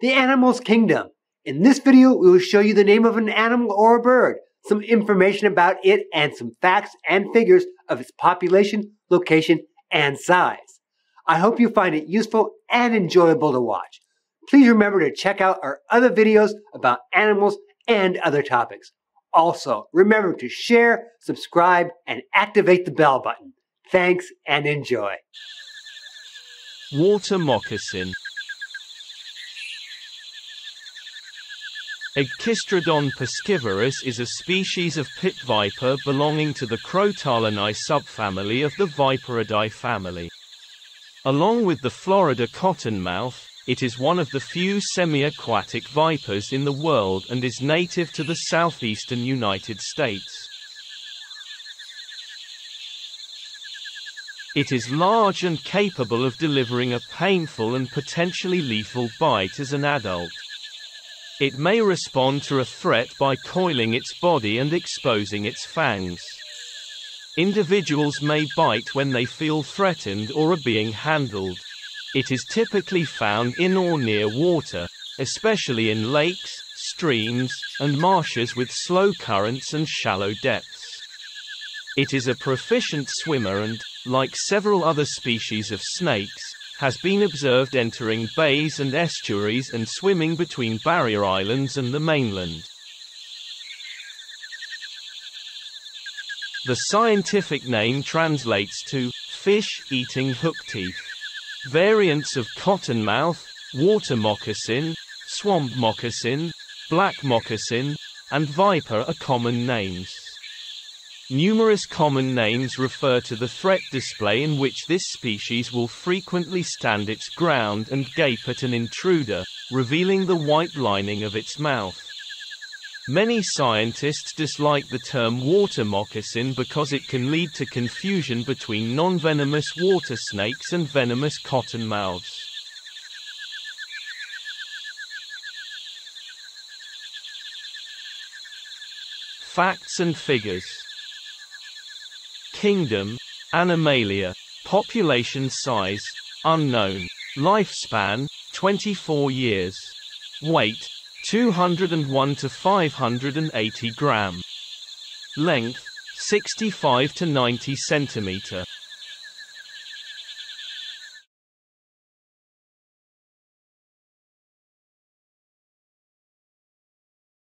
the animals kingdom. In this video, we will show you the name of an animal or a bird, some information about it, and some facts and figures of its population, location, and size. I hope you find it useful and enjoyable to watch. Please remember to check out our other videos about animals and other topics. Also, remember to share, subscribe, and activate the bell button. Thanks and enjoy. Water moccasin Agkistrodon piscivorus is a species of pit viper belonging to the Crotalinae subfamily of the Viperidae family. Along with the Florida cottonmouth, it is one of the few semi-aquatic vipers in the world and is native to the southeastern United States. It is large and capable of delivering a painful and potentially lethal bite as an adult. It may respond to a threat by coiling its body and exposing its fangs. Individuals may bite when they feel threatened or are being handled. It is typically found in or near water, especially in lakes, streams, and marshes with slow currents and shallow depths. It is a proficient swimmer and, like several other species of snakes, has been observed entering bays and estuaries and swimming between barrier islands and the mainland. The scientific name translates to fish-eating hookteeth. Variants of cottonmouth, water moccasin, swamp moccasin, black moccasin, and viper are common names. Numerous common names refer to the threat display in which this species will frequently stand its ground and gape at an intruder, revealing the white lining of its mouth. Many scientists dislike the term water moccasin because it can lead to confusion between non-venomous water snakes and venomous cottonmouths. Facts and figures Kingdom, Animalia. Population size, unknown. Lifespan, 24 years. Weight, 201 to 580 gram. Length, 65 to 90 centimeter.